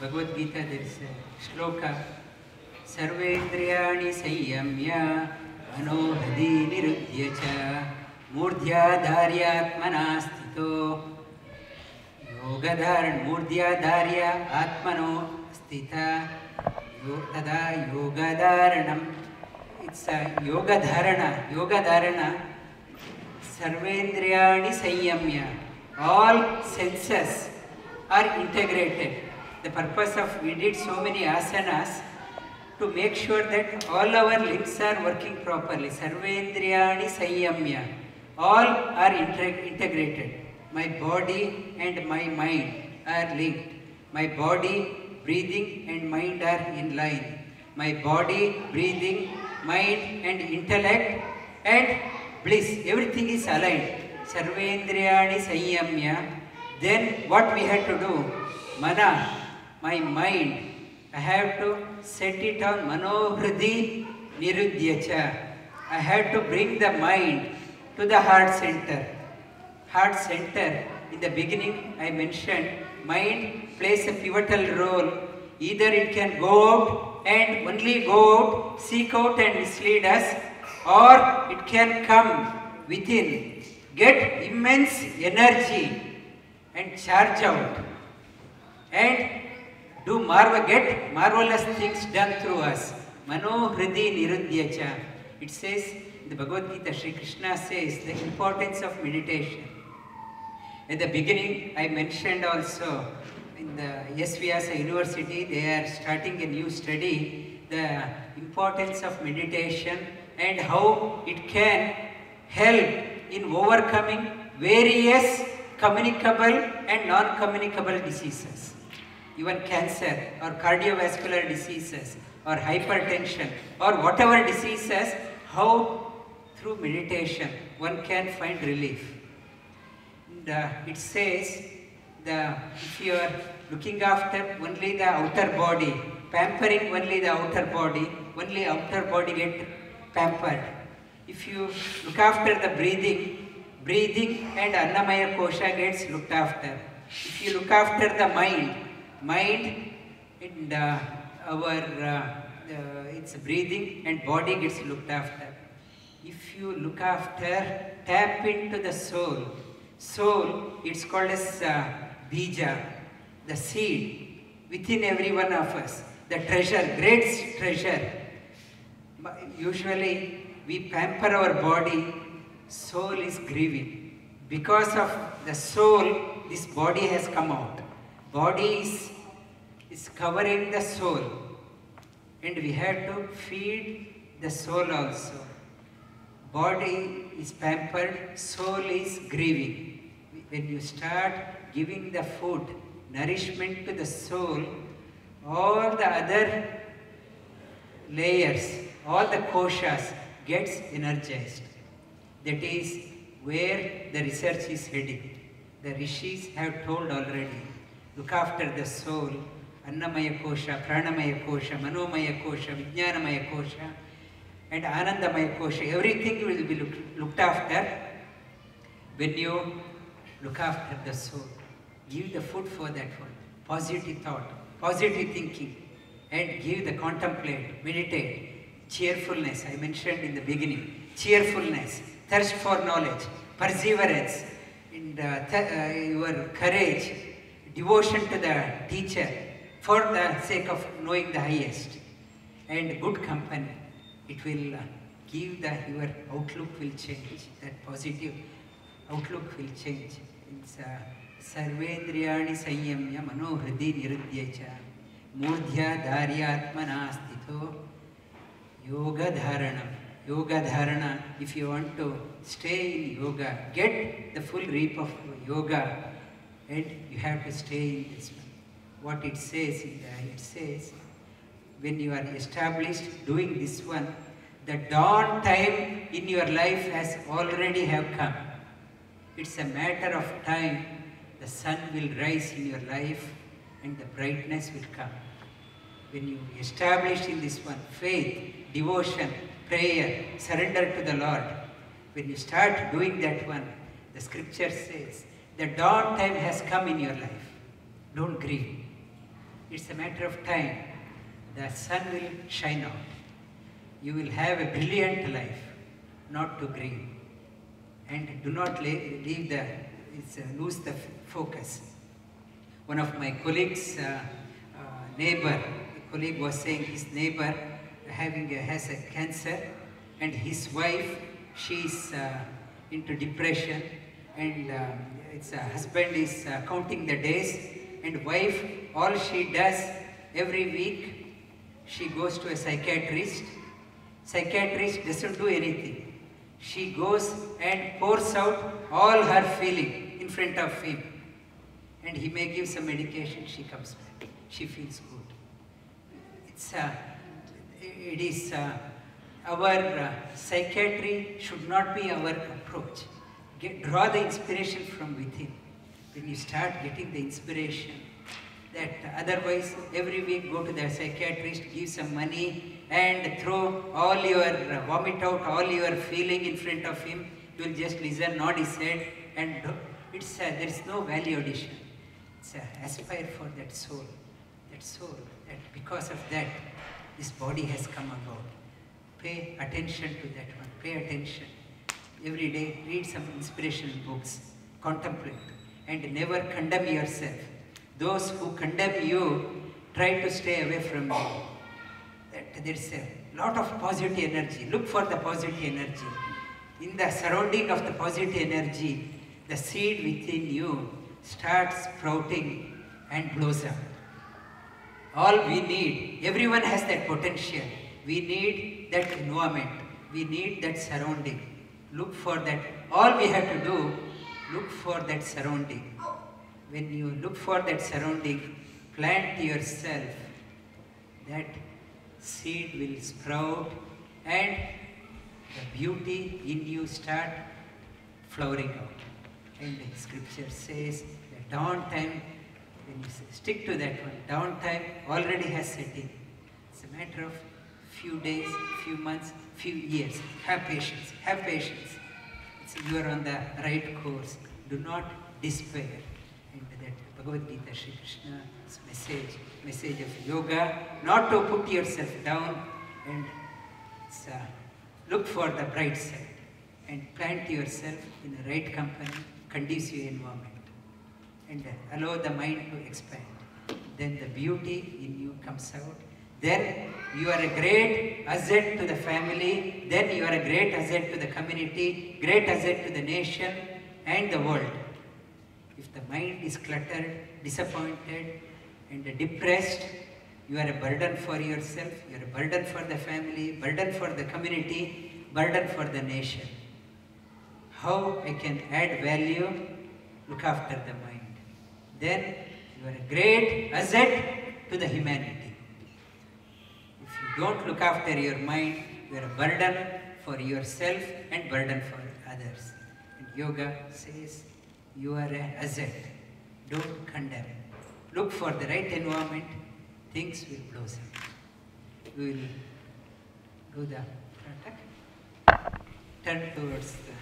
Bhagavad Gita, there is a shloka. सर्वेन्द्रियाणि संयम्य मनोहृदि निरुद्य च मूर्ध्याधार्यात्मना स्थितो योगधारण मूर्ध्याधार्य आत्मनो स्थिता यो तदा योगधारणम् इट्स् योगधारण योगधारण सर्वेन्द्रियाणि संयम्य all senses are integrated the purpose of we did so many asanas to make sure that all our limbs are working properly. Sarvendriyani Sanyamya. All are integ- integrated. My body and my mind are linked. My body, breathing and mind are in line. My body, breathing, mind and intellect and bliss. Everything is aligned. Sarvendriyani Sanyamya. Then what we had to do? Mana, my mind, I have to set it on manohridi nirudhyacha. I have to bring the mind to the heart center. Heart center, in the beginning I mentioned, mind plays a pivotal role. Either it can go out and only go out, seek out and mislead us, or it can come within, get immense energy and charge out. And do marvel, get marvelous things done through us. Mano hridi nirudhyacha. It says in the Bhagavad Gita, Sri Krishna says the importance of meditation. At the beginning, I mentioned also in the S. Vyasa University, they are starting a new study, the importance of meditation and how it can help in overcoming various communicable and non-communicable diseases even cancer or cardiovascular diseases or hypertension or whatever diseases, how through meditation one can find relief. And, uh, it says the if you are looking after only the outer body, pampering only the outer body, only outer body get pampered. If you look after the breathing, breathing and Annamaya Kosha gets looked after. If you look after the mind, mind and uh, our uh, uh, its breathing and body gets looked after. If you look after, tap into the soul. Soul, it's called as uh, bija, the seed within every one of us, the treasure, great treasure. Usually, we pamper our body, soul is grieving. Because of the soul, this body has come out. Body is, is covering the soul. And we have to feed the soul also. Body is pampered, soul is grieving. When you start giving the food, nourishment to the soul, all the other layers, all the koshas gets energized. That is where the research is heading. The rishis have told already. Look after the soul, Annamaya Kosha, Pranamaya Kosha, Manomaya Kosha, Vijnanamaya Kosha, and Anandamaya Kosha. Everything will be look, looked after when you look after the soul. Give the food for that one. Positive thought, positive thinking, and give the contemplate, meditate, cheerfulness. I mentioned in the beginning, cheerfulness, thirst for knowledge, perseverance, and uh, uh, your courage, devotion to the teacher for the sake of knowing the highest, and good company. It will uh, give the your outlook will change. That positive outlook will change. It's uh, सर्वेन्द्रियाणि संयम्य मनोहृदि निरुद्य च मूर्ध्याधार्यात्मना स्थितो योगधारणं yogadharana if you want to stay in yoga get the full reap of yoga and you have to stay in this one what it says in the, it says when you are established doing this one the dawn time in your life has already have come. It's a matter of time. The sun will rise in your life and the brightness will come. When you establish in this one faith, devotion, prayer, surrender to the Lord, when you start doing that one, the scripture says, the dawn time has come in your life. Don't grieve. It's a matter of time. The sun will shine out. You will have a brilliant life, not to grieve. And do not leave the, it's, uh, lose the focus. One of my colleagues, uh, uh, neighbor, a colleague was saying his neighbor having a, has a cancer and his wife, she's uh, into depression and uh, its uh, husband is uh, counting the days and wife, all she does every week, she goes to a psychiatrist. Psychiatrist doesn't do anything. She goes and pours out all her feeling in front of him and he may give some medication, she comes back. She feels good. It's uh, it is uh, our uh, psychiatry should not be our approach. Get, draw the inspiration from within. When you start getting the inspiration, that otherwise every week go to the psychiatrist, give some money, and throw all your vomit out all your feeling in front of him. You will just listen, nod his head, and it's uh, there is no value addition. It's uh, aspire for that soul, that soul. That because of that, this body has come about. Pay attention to that one. Pay attention. Every day, read some inspirational books. Contemplate, and never condemn yourself. Those who condemn you, try to stay away from you. That there is a lot of positive energy. Look for the positive energy. In the surrounding of the positive energy, the seed within you starts sprouting and blossom. All we need, everyone has that potential. We need that environment. We need that surrounding. Look for that. All we have to do, look for that surrounding. When you look for that surrounding, plant yourself. That seed will sprout and the beauty in you start flowering out. And the scripture says the dawn time, when you stick to that one, dawn time already has set in. It's a matter of few days, few months, few years. Have patience, have patience. You are on the right course. Do not despair. And that Bhagavad Gita, Sri Krishna's message, message of yoga, not to put yourself down and look for the bright side and plant yourself in the right company, conducive environment and allow the mind to expand. Then the beauty in you comes out. Then you are a great asset to the family. Then you are a great asset to the community, great asset to the nation and the world. If the mind is cluttered, disappointed, and depressed, you are a burden for yourself, you are a burden for the family, burden for the community, burden for the nation. How I can add value? Look after the mind. Then you are a great asset to the humanity. Don't look after your mind, you are a burden for yourself and burden for others. And yoga says you are an asset. Don't condemn. Look for the right environment, things will blossom. We will do the. Turn towards the